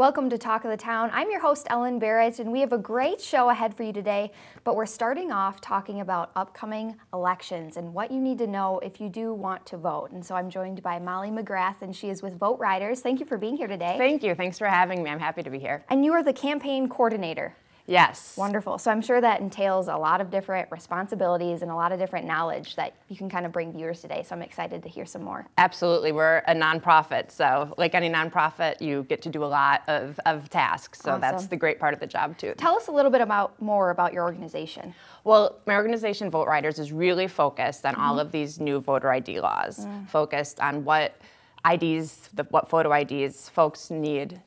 Welcome to Talk of the Town. I'm your host, Ellen Barrett, and we have a great show ahead for you today. But we're starting off talking about upcoming elections and what you need to know if you do want to vote. And so I'm joined by Molly McGrath, and she is with VoteRiders. Thank you for being here today. Thank you. Thanks for having me. I'm happy to be here. And you are the campaign coordinator. Yes. Wonderful. So I'm sure that entails a lot of different responsibilities and a lot of different knowledge that you can kind of bring viewers today. So I'm excited to hear some more. Absolutely. We're a nonprofit. So, like any nonprofit, you get to do a lot of, of tasks. So, Awesome. that's the great part of the job, too. Tell us a little bit about more about your organization. Well, my organization, VoteRiders, is really focused on all mm-hmm. of these new voter ID laws, mm. focused on what IDs, the, what photo IDs folks need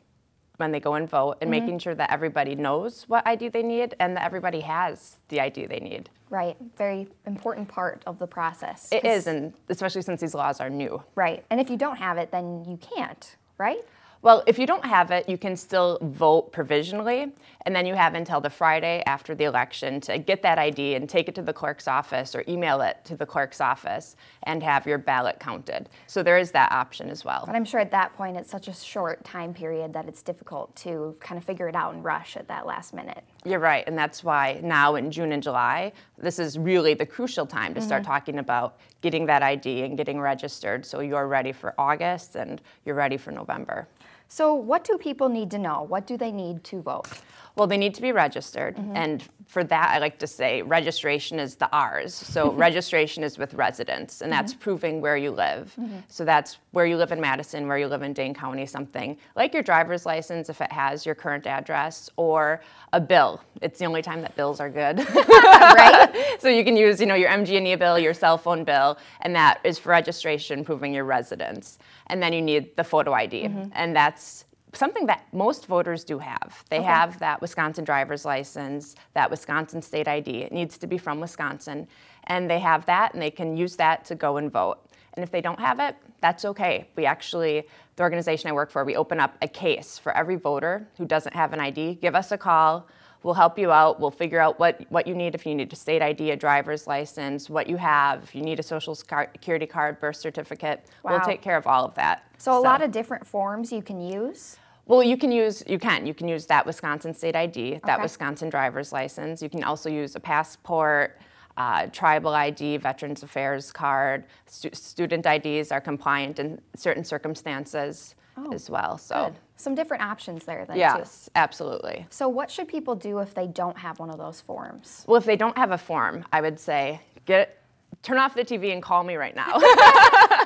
when they go and vote, and mm-hmm. making sure that everybody knows what ID they need and that everybody has the ID they need. Right. Very important part of the process. It is, and especially since these laws are new. Right. And if you don't have it, then you can't, right? Well, if you don't have it, you can still vote provisionally, and then you have until the Friday after the election to get that ID and take it to the clerk's office or email it to the clerk's office and have your ballot counted. So there is that option as well. But I'm sure at that point it's such a short time period that it's difficult to kind of figure it out and rush at that last minute. You're right, and that's why now in June and July, this is really the crucial time to start mm-hmm. talking about getting that ID and getting registered so you're ready for August and you're ready for November. So, what do people need to know? What do they need to vote? Well, they need to be registered. Mm-hmm. And for that, I like to say registration is the R's. So mm-hmm. registration is with residents, and that's mm-hmm. proving where you live. So that's where you live in Madison, where you live in Dane County, something like your driver's license if it has your current address, or a bill. It's the only time that bills are good. right? so you can use, you know, your MG&E bill, your cell phone bill, and that is for registration, proving your residence. And then you need the photo ID, and that's something that most voters do have. They have that Wisconsin driver's license, that Wisconsin state ID. It needs to be from Wisconsin, and they have that, and they can use that to go and vote. And if they don't have it, that's okay. We actually, the organization I work for, we open up a case for every voter who doesn't have an ID. Give us a call. We'll help you out. We'll figure out what, what you need if you need a state ID, a driver's license, what you have, if you need a social security card, birth certificate. We'll take care of all of that. So, a lot of different forms you can use. Well, you can use you can you can use that Wisconsin state ID, that Okay. Wisconsin driver's license. You can also use a passport, uh, tribal ID, Veterans Affairs card. Stu- student IDs are compliant in certain circumstances as well. So Oh, Good. Some different options there then too. yes, absolutely. So what should people do if they don't have one of those forms? Well, if they don't have a form, I would say get turn off the TV and call me right now.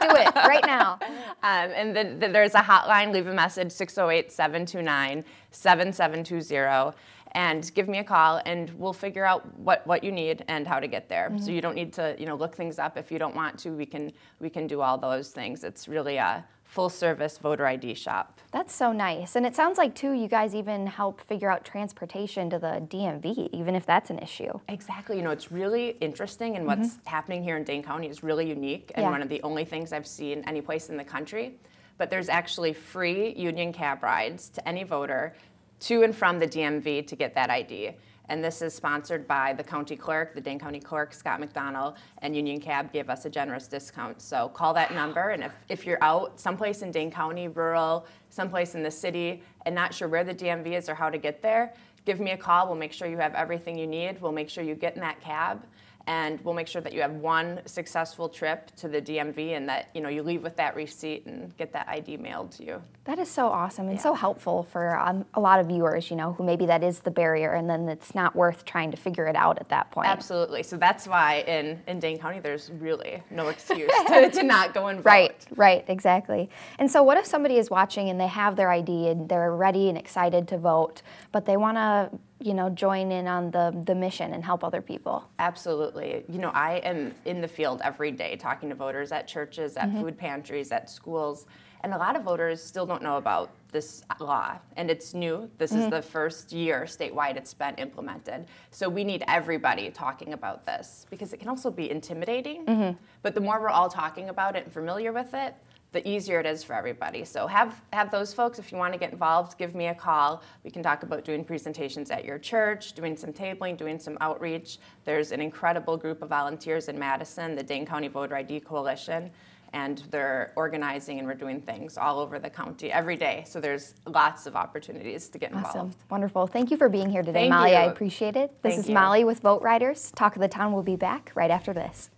do it right now. Um, and then then there's a hotline, leave a message, 608 729 7720, and give me a call, and we'll figure out what, what you need and how to get there. So you don't need to you know, look things up. If you don't want to, we can, we can do all those things. It's really a full service voter ID shop. That's so nice. And it sounds like too you guys even help figure out transportation to the DMV even if that's an issue. Exactly. You know, it's really interesting, and what's mm-hmm. happening here in Dane County is really unique and Yeah. one of the only things I've seen any place in the country. But there's actually free union cab rides to any voter to and from the DMV to get that ID. And this is sponsored by the county clerk, the Dane County clerk, Scott McDonell, and Union Cab gave us a generous discount. So call that number, and if, if you're out someplace in Dane County, rural, someplace in the city, and not sure where the DMV is or how to get there, give me a call. We'll make sure you have everything you need. We'll make sure you get in that cab, and we'll make sure that you have one successful trip to the DMV, and that you know you leave with that receipt and get that ID mailed to you. That is so awesome and so helpful for um, a lot of viewers, you know, who maybe that is the barrier and then it's not worth trying to figure it out at that point. Absolutely. So that's why in, in Dane County, there's really no excuse to, to not go and vote. Right, right, exactly. And so, what if somebody is watching and they have their ID and they're ready and excited to vote, but they want to, you know, join in on the the mission and help other people? Absolutely. You know, I am in the field every day talking to voters at churches, at mm-hmm. food pantries, at schools, and a lot of voters still don't know about this law. And it's new. This is mm. the first year statewide it's been implemented. So we need everybody talking about this because it can also be intimidating. Mm-hmm. But the more we're all talking about it and familiar with it, the easier it is for everybody. So have have those folks if you want to get involved, give me a call. We can talk about doing presentations at your church, doing some tabling, doing some outreach. There's an incredible group of volunteers in Madison, the Dane County Voter ID Coalition. and they're organizing and we're doing things all over the county every day. So there's lots of opportunities to get involved. Awesome. Wonderful. Thank you for being here today, Thank Molly. I appreciate it. This Thank is you. Molly with VoteRiders. Talk of the Town will be back right after this.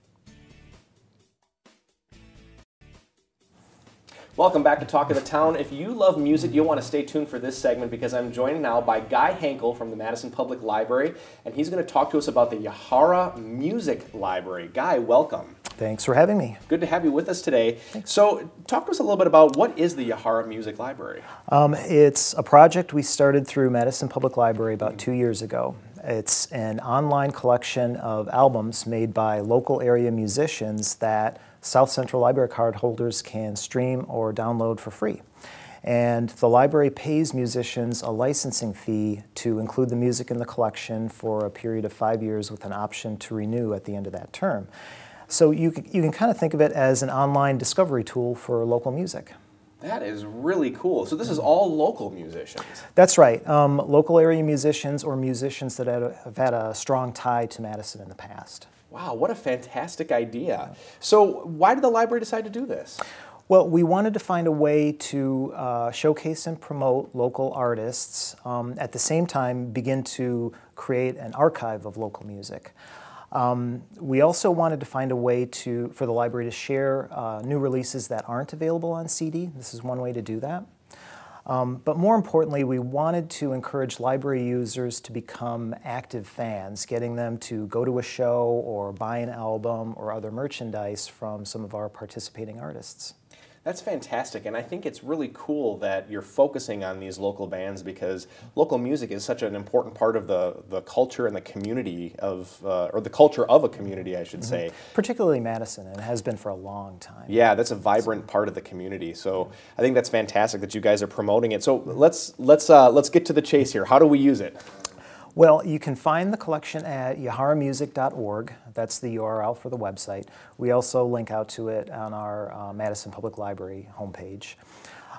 Welcome back to Talk of the Town. If you love music, you'll want to stay tuned for this segment because I'm joined now by Guy Hankel from the Madison Public Library, and he's going to talk to us about the Yahara Music Library. Guy, welcome. Thanks for having me. Good to have you with us today. So, talk to us a little bit about what is the Yahara Music Library? Um, it's a project we started through Madison Public Library about two years ago. It's an online collection of albums made by local area musicians that South Central Library card holders can stream or download for free. And the library pays musicians a licensing fee to include the music in the collection for a period of five years with an option to renew at the end of that term. So you can, you can kind of think of it as an online discovery tool for local music. That is really cool. So, this is all local musicians. That's right. Um, local area musicians or musicians that have had a strong tie to Madison in the past. Wow, what a fantastic idea. So, why did the library decide to do this? Well, we wanted to find a way to uh, showcase and promote local artists, um, at the same time, begin to create an archive of local music. Um, we also wanted to find a way to, for the library to share uh, new releases that aren't available on CD. This is one way to do that. Um, but more importantly, we wanted to encourage library users to become active fans, getting them to go to a show or buy an album or other merchandise from some of our participating artists. That's fantastic, and I think it's really cool that you're focusing on these local bands because local music is such an important part of the, the culture and the community of, uh, or the culture of a community, I should say. Particularly Madison, and has been for a long time. Yeah, that's a vibrant part of the community. So I think that's fantastic that you guys are promoting it. So let's let's uh, let's get to the chase here. How do we use it? Well, you can find the collection at yaharamusic.org. That's the URL for the website. We also link out to it on our uh, Madison Public Library homepage.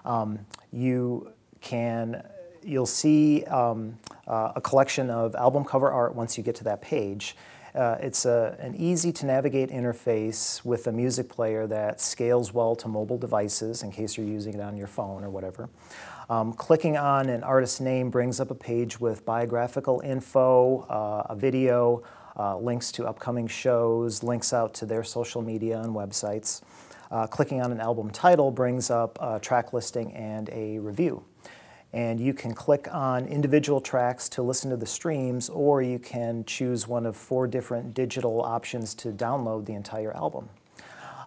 Um, you can, you'll see um, uh, a collection of album cover art once you get to that page. Uh, it's a, an easy to navigate interface with a music player that scales well to mobile devices in case you're using it on your phone or whatever. Um, clicking on an artist's name brings up a page with biographical info, uh, a video, uh, links to upcoming shows, links out to their social media and websites. Uh, clicking on an album title brings up a track listing and a review. And you can click on individual tracks to listen to the streams, or you can choose one of four different digital options to download the entire album.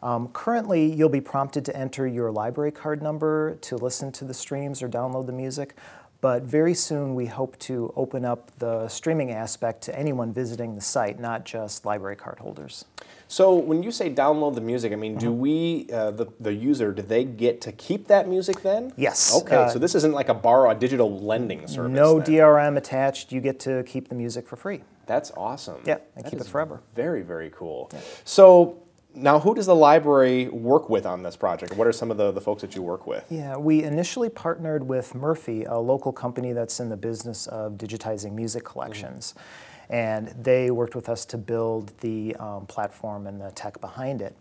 Um, currently, you'll be prompted to enter your library card number to listen to the streams or download the music, but very soon we hope to open up the streaming aspect to anyone visiting the site, not just library card holders. So when you say download the music, I mean, do we, uh, the, the user, do they get to keep that music then? Yes. Okay, Uh, so this isn't like a borrow, a digital lending service. No then. DRM attached, you get to keep the music for free. That's awesome. Yeah, and That keep it forever. Very, very cool. So now, who does the library work with on this project? What are some of the, the folks that you work with? Yeah, we initially partnered with Murfie, a local company that's in the business of digitizing music collections. And they worked with us to build the um, platform and the tech behind it.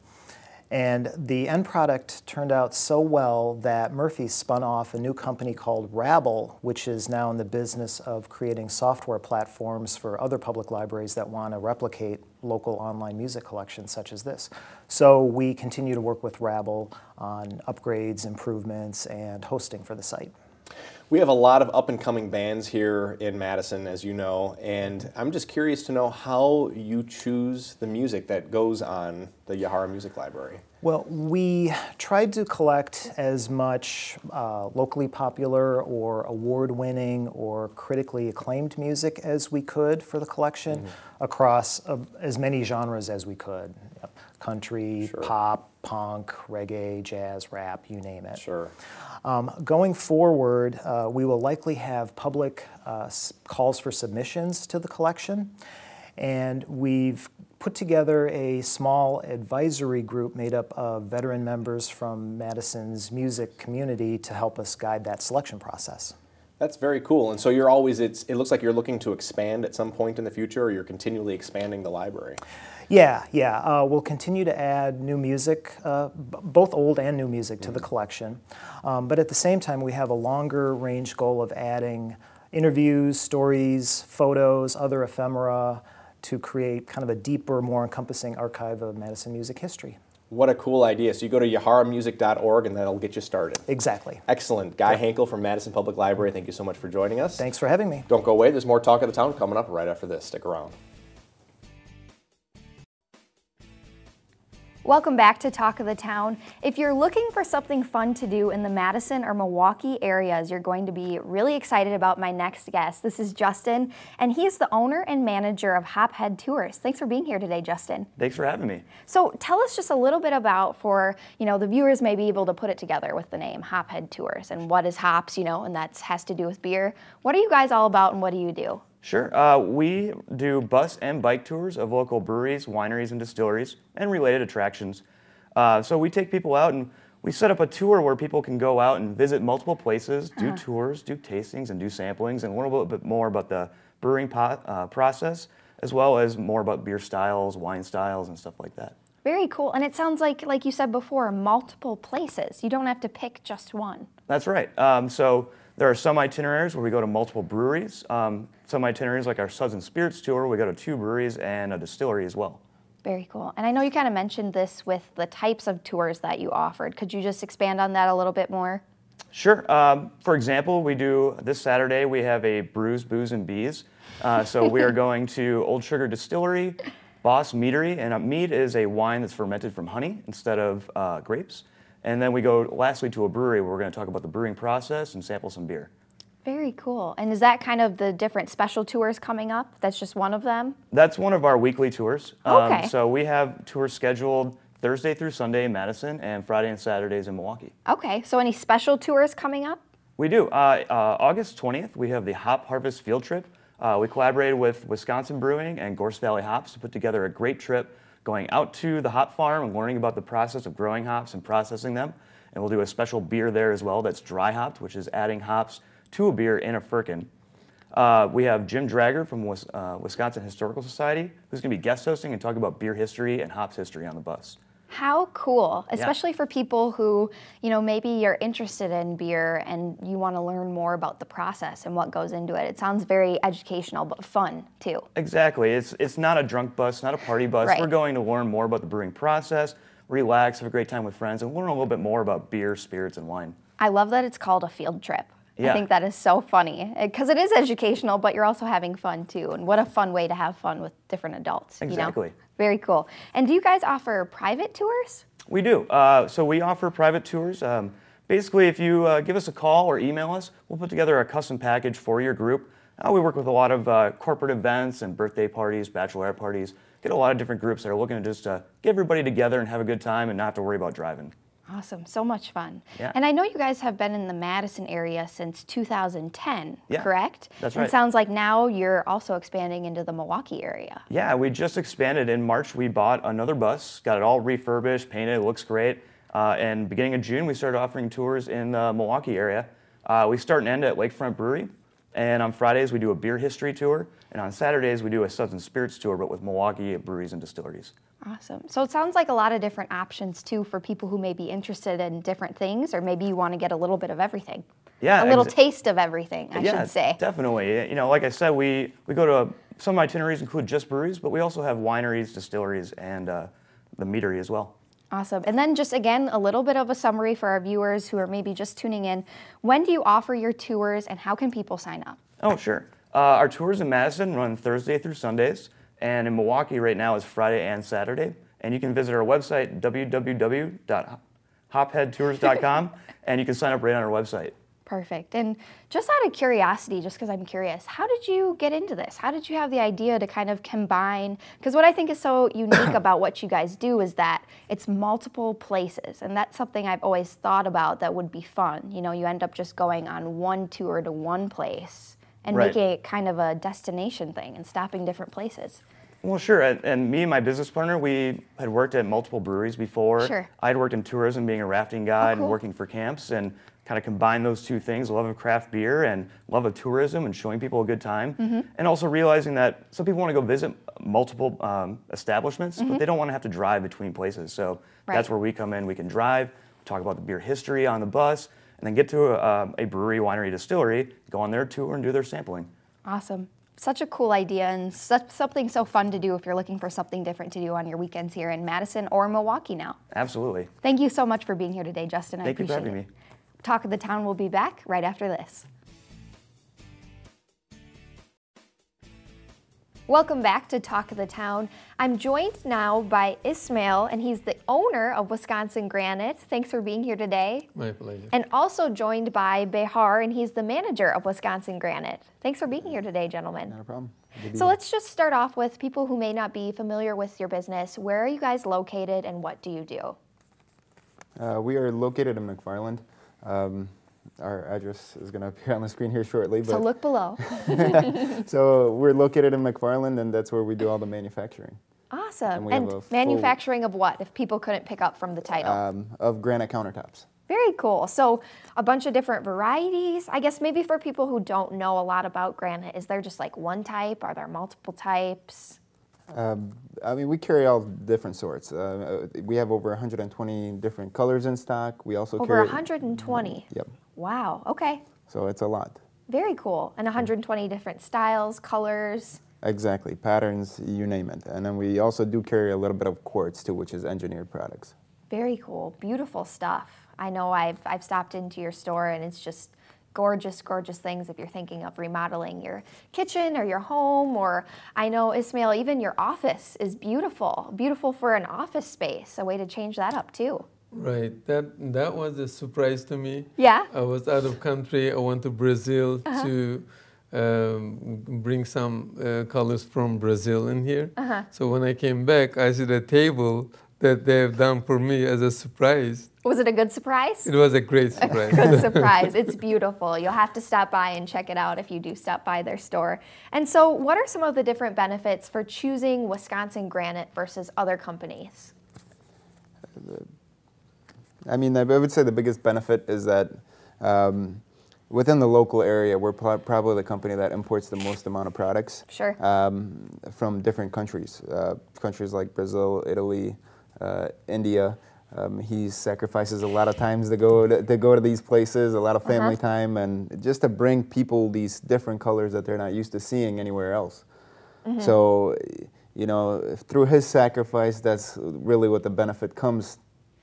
And the end product turned out so well that Murfie spun off a new company called Rabble, which is now in the business of creating software platforms for other public libraries that want to replicate local online music collections such as this. So we continue to work with Rabble on upgrades, improvements, and hosting for the site. We have a lot of up and coming bands here in Madison, as you know, and I'm just curious to know how you choose the music that goes on the Yahara Music Library. Well, we tried to collect as much uh, locally popular or award winning or critically acclaimed music as we could for the collection across uh, as many genres as we could Yep. Country, Sure. pop, punk, reggae, jazz, rap, you name it. Sure. Um, going forward, uh, we will likely have public uh, s- calls for submissions to the collection. And we've put together a small advisory group made up of veteran members from Madison's music community to help us guide that selection process. That's very cool. And so you're always, it's, it looks like you're looking to expand at some point in the future, or you're continually expanding the library. Yeah, yeah. Uh, we'll continue to add new music, uh, b- both old and new music, to the collection. Um, but at the same time, we have a longer range goal of adding interviews, stories, photos, other ephemera to create kind of a deeper, more encompassing archive of Madison music history. What a cool idea. So you go to yaharamusic.org and that'll get you started. Exactly. Excellent. Guy Hankel from Madison Public Library, thank you so much for joining us. Thanks for having me. Don't go away. There's more Talk of the Town coming up right after this. Stick around. Welcome back to Talk of the Town. If you're looking for something fun to do in the Madison or Milwaukee areas, you're going to be really excited about my next guest. This is Justin, and he is the owner and manager of Hophead Tours. Thanks for being here today, Justin. Thanks for having me. So tell us just a little bit about for, you know, the viewers may be able to put it together with the name Hophead Tours and what is hops, you know, and that has to do with beer. What are you guys all about and what do you do? Sure. Uh, we do bus and bike tours of local breweries, wineries, and distilleries, and related attractions. Uh, so we take people out and we set up a tour where people can go out and visit multiple places, do tours, do tastings, and do samplings, and learn a little bit more about the brewing po- uh, process, as well as more about beer styles, wine styles, and stuff like that. Very cool. And it sounds like, like you said before, multiple places. You don't have to pick just one. That's right. Um, so there are some itineraries where we go to multiple breweries. Um, some itineraries, like our Suds and Spirits tour, we go to two breweries and a distillery as well. Very cool. And I know you kind of mentioned this with the types of tours that you offered. Could you just expand on that a little bit more? Sure. Um, for example, we do this Saturday. We have a brews, booze, and bees. Uh, so we are going to Old Sugar Distillery, Bos Meadery, and a mead is a wine that's fermented from honey instead of uh, grapes. And then we go lastly to a brewery where we're going to talk about the brewing process and sample some beer. Very cool. And is that kind of the different special tours coming up? That's just one of them? That's one of our weekly tours. Um, Okay. So we have tours scheduled Thursday through Sunday in Madison and Friday and Saturdays in Milwaukee. Okay. So any special tours coming up? We do. Uh, uh, August 20th, we have the Hop Harvest Field Trip. Uh, we collaborated with Wisconsin Brewing and Gorst Valley Hops to put together a great trip going out to the hop farm and learning about the process of growing hops and processing them. And we'll do a special beer there as well that's dry hopped, which is adding hops to a beer in a firkin. Uh, we have Jim Draeger from uh, Wisconsin Historical Society, who's going to be guest hosting and talking about beer history and hops history on the bus. How cool, especially for people who, you know, maybe you're interested in beer and you want to learn more about the process and what goes into it. It sounds very educational, but fun too. Exactly. It's it's not a drunk bus, not a party bus. Right. We're going to learn more about the brewing process, relax, have a great time with friends, and learn a little bit more about beer, spirits, and wine. I love that it's called a field trip. I think that is so funny because it is educational, but you're also having fun too. And what a fun way to have fun with different adults. You know? Very cool. And do you guys offer private tours? We do. Uh, so we offer private tours. Um, basically, if you uh, give us a call or email us, we'll put together a custom package for your group. Uh, we work with a lot of uh, corporate events and birthday parties, bachelorette parties. Get a lot of different groups that are looking to just uh, get everybody together and have a good time and not have to worry about driving. Awesome. So much fun. Yeah. And I know you guys have been in the Madison area since 2010, Yeah, correct? that's right. it sounds like now you're also expanding into the Milwaukee area. Yeah, we just expanded in March. We bought another bus, got it all refurbished, painted, it looks great. Uh, and beginning of June, we started offering tours in the Milwaukee area. Uh, we start and end at Lakefront Brewery. And on Fridays, we do a beer history tour. And on Saturdays, we do a Suds and Spirits tour, but with Milwaukee breweries and distilleries. Awesome. So it sounds like a lot of different options too for people who may be interested in different things, or maybe you want to get a little bit of everything. Yeah, A little taste of everything, I yeah, should say. definitely. You know, like I said, we, we go to some itineraries include just breweries, but we also have wineries, distilleries, and uh, the meadery as well. Awesome. And then just again, a little bit of a summary for our viewers who are maybe just tuning in. When do you offer your tours and how can people sign up? Oh, sure. Uh, our tours in Madison run Thursday through Sundays, and in Milwaukee right now is Friday and Saturday. And you can visit our website, www.hopheadtours.com, and you can sign up right on our website. Perfect. And just out of curiosity, just because I'm curious, how did you get into this? How did you have the idea to kind of combine? Because what I think is so unique about what you guys do is that it's multiple places. And that's something I've always thought about that would be fun. You know, you end up just going on one tour to one place and Right. making it kind of a destination thing and stopping different places. Well, sure. And, and me and my business partner, we had worked at multiple breweries before. Sure. I'd worked in tourism, being a rafting oh, guide cool. and working for camps, and kind of combine those two things: love of craft beer and love of tourism, and showing people a good time. Mm-hmm. And also realizing that some people want to go visit multiple um, establishments, but they don't want to have to drive between places. So Mm-hmm. Right. that's where we come in. We can drive, talk about the beer history on the bus, and then get to a, um, a brewery, winery, distillery, go on their tour, and do their sampling. Awesome. Such a cool idea and such, something so fun to do if you're looking for something different to do on your weekends here in Madison or Milwaukee now. Absolutely. Thank you so much for being here today, Justin. I Thank you for having it. me. Talk of the Town will be back right after this. Welcome back to Talk of the Town. I'm joined now by Ismail, and he's the owner of Wisconsin Granite. Thanks for being here today. My pleasure. And also joined by Behar, and he's the manager of Wisconsin Granite. Thanks for being here today, gentlemen. Not a problem. Good to be So let's just start off with people who may not be familiar with your business. Where are you guys located, and what do you do? Uh, we are located in McFarland. Um, our address is going to appear on the screen here shortly. But So look below. so we're located in McFarland, and that's where we do all the manufacturing Awesome. And And, have a full- manufacturing of what, if people couldn't pick up from the title? um, of granite countertops. Very cool. So, a bunch of different varieties. I guess maybe for people who don't know a lot about granite, is there just like one type? Are there multiple types? Um, I mean, we carry all different sorts. Uh, uh, we have over 120 different colors in stock. We also Over carry 120. Yep. Wow. Okay. So it's a lot. Very cool. And 120 different styles, colors. Exactly, patterns, you name it. And then we also do carry a little bit of quartz too, which is engineered products. Very cool. Beautiful stuff. I know I've, I've stopped into your store and it's just gorgeous, gorgeous things if you're thinking of remodeling your kitchen or your home. Or I know, Ismail, even your office is beautiful. Beautiful for an office space. A way to change that up too. Right. That that was a surprise to me. Yeah. I was out of country. I went to Brazil to um, bring some uh, colors from Brazil in here. So when I came back, I see the table that they have done for me as a surprise. Was it a good surprise? It was a great surprise. A Good surprise. It's beautiful. You'll have to stop by and check it out if you do stop by their store. And so, what are some of the different benefits for choosing Wisconsin Granite versus other companies? I mean, I would say the biggest benefit is that um, within the local area, we're pro- probably the company that imports the most amount of products Sure. um, from different countries, uh, countries like Brazil, Italy, India. Um, he sacrifices a lot of times to go to, to go to these places, a lot of family Uh-huh. time, and just to bring people these different colors that they're not used to seeing anywhere else. Mm-hmm. So, you know, through his sacrifice, that's really what the benefit comes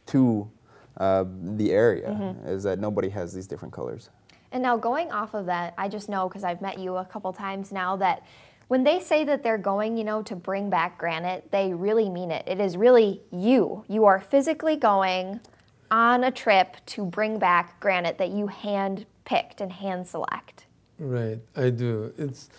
to uh, the area Mm-hmm. is that nobody has these different colors. And now, going off of that, I just know because I've met you a couple times now that when they say that they're going, you know, to bring back granite, they really mean it. It is really you. You are physically going on a trip to bring back granite that you hand picked and hand select. Right, I do. It's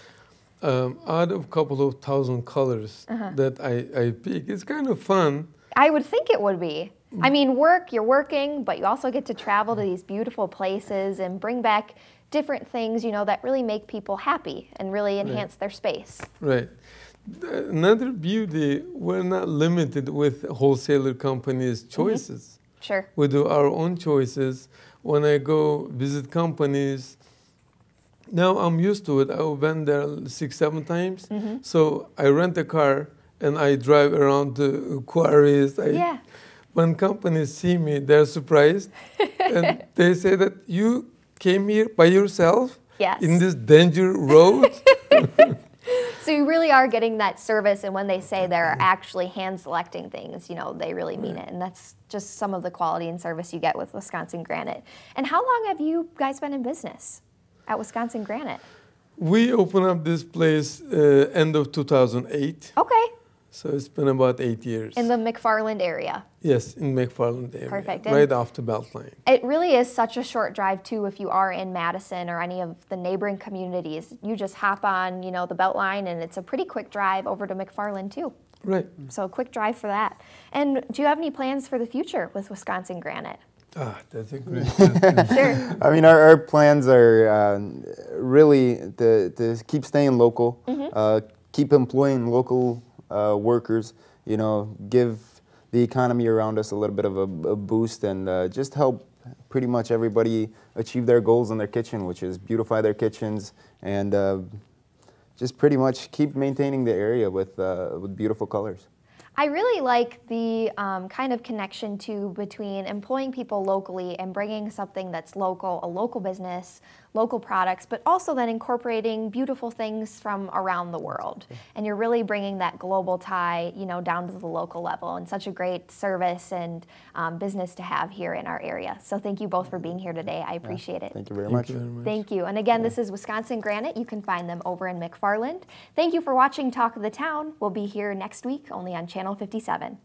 um, out of a couple of thousand colors that I, I pick. It's kind of fun. I would think it would be. I mean, work, you're working, but you also get to travel to these beautiful places and bring back different things, you know, that really make people happy and really enhance their space. Right. Another beauty, we're not limited with wholesaler companies' mm-hmm. choices. Sure. We do our own choices. When I go visit companies, now I'm used to it. I've been there six, seven times. Mm-hmm. So I rent a car and I drive around the quarries. I, Yeah. When companies see me, they're surprised. and they say that you came here by yourself Yes. in this danger road. So you really are getting that service, and when they say they're actually hand selecting things, you know, they really mean it. And that's just some of the quality and service you get with Wisconsin Granite. And how long have you guys been in business at Wisconsin Granite? we opened up this place uh, end of 2008. Okay, So it's been about eight years. in the McFarland area. yes, in McFarland area. Perfect. And- Right off the Beltline. It really is such a short drive too if you are in Madison or any of the neighboring communities. You just hop on, you know, the Beltline and it's a pretty quick drive over to McFarland too. Right. So a quick drive for that. And do you have any plans for the future with Wisconsin Granite? Ah, that's a great question. Sure. I mean, our, our plans are uh, really to, to keep staying local, Mm-hmm. uh, keep employing local uh, workers. You know, give the economy around us a little bit of a, a boost and uh, just help pretty much everybody achieve their goals in their kitchen, which is beautify their kitchens and uh, just pretty much keep maintaining the area with uh, with beautiful colors. I really like the um, kind of connection too between employing people locally and bringing something that's local, a local business, local products, but also then incorporating beautiful things from around the world. And you're really bringing that global tie, you know, down to the local level, and such a great service and um, business to have here in our area. So thank you both for being here today. I appreciate it. Thank you very Thank much. you very much. Thank you. And again, this is Wisconsin Granite. You can find them over in McFarland. Thank you for watching Talk of the Town. We'll be here next week only on Channel 57.